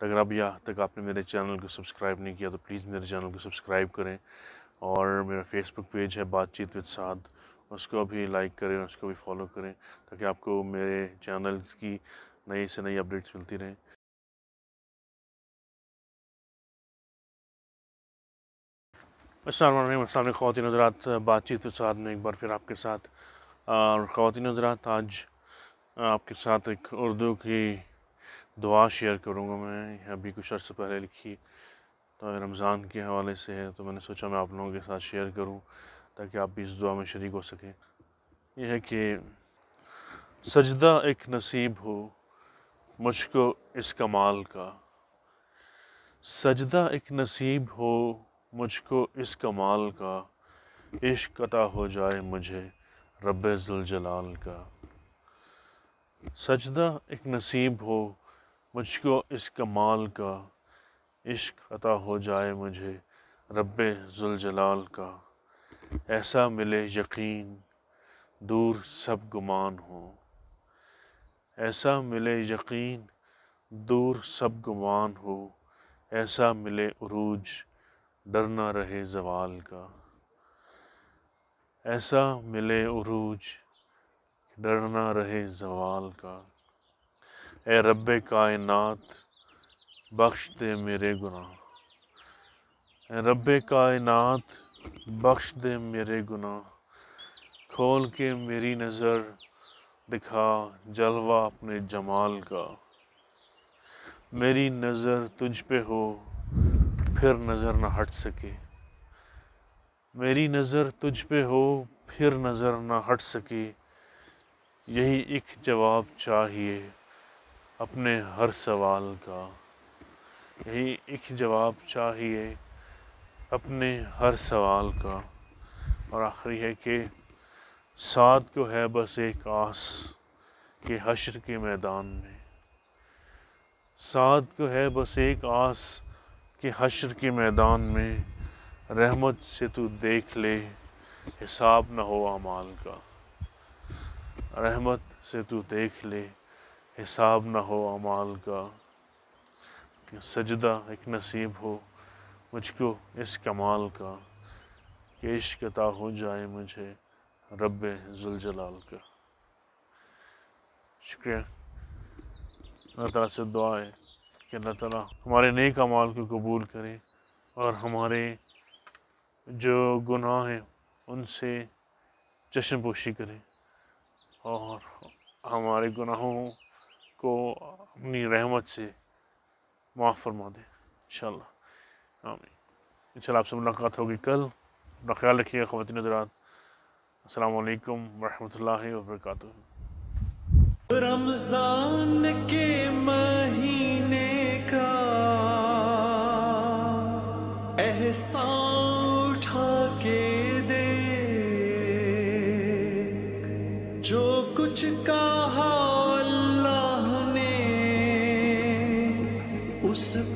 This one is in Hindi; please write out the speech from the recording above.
अगर अभी यहाँ तक आपने मेरे चैनल को सब्सक्राइब नहीं किया तो प्लीज़ मेरे चैनल को सब्सक्राइब करें और मेरा फेसबुक पेज है बातचीत विद साद। उसको भी लाइक करें, उसको भी फॉलो करें ताकि आपको मेरे चैनल की नई से नई अपडेट्स मिलती रहें। सामने ख़वान हजरात, बातचीत के साथ में एक बार फिर आपके साथ। और ख़वान हजरात, आज आपके साथ एक उर्दू की दुआ शेयर करूँगा मैं। अभी कुछ अर्से पहले लिखी तो रमज़ान के हवाले से है तो मैंने सोचा मैं आप लोगों के साथ शेयर करूँ, ताकि आप भी इस दुआ में शरीक हो सकें। यह है कि सजदा एक नसीब हो, मुझको इस कमाल का। सजदा एक नसीब हो, मुझको इस कमाल का। इश्क अता हो जाए मुझे रब जलाल का। सजदा एक नसीब हो मुझको इस कमाल का, इश्क अता हो जाए मुझे रब जुलजलाल का। ऐसा मिले यकीन, दूर सब गुमान हो। ऐसा मिले यकीन, दूर सब गुमान हो। ऐसा मिले उरूज, डर रहे जवाल का। ऐसा मिले उरूज, डर रहे जवाल का। ए रब कायनात, बख्श दे मेरे गुनाह। रब कायनात, बख्श दे मेरे गुनाह। खोल के मेरी नज़र दिखा, जलवा अपने जमाल का। मेरी नज़र तुझ पे हो, फिर नज़र न हट सके। मेरी नज़र तुझ पे हो, फिर नज़र न हट सके। यही एक जवाब चाहिए। अपने हर सवाल का। यही एक जवाब चाहिए अपने हर सवाल का। और आखिरी है कि साद को है बस एक आस के हशर के मैदान में। साद को है बस एक आस के हशर के मैदान में। रहमत से तू देख ले, हिसाब न हो अमाल का। रहमत से तू देख ले हिसाब ना हो अमाल का, कि सजदा एक नसीब हो मुझको इस कमाल का कि इश्क हो जाए मुझे रब जुलजलाल का। शुक्रिया। अल्लाह ताला से दुआ है कि अल्लाह ताला हमारे नेक अमाल को कबूल करे और हमारे जो गुनाह हैं उनसे चश्म पोशी करे और हमारे गुनाहों को अपनी रहमत से माफ़ फरमा दे इन आमीन। आपसे मुलाकात होगी कल। अपना ख्याल रखिएगा ख़वान हजरात असलकम वरहमल वर्क रमज़ान के महीने का एहसान उठा के दे जो कुछ कहा so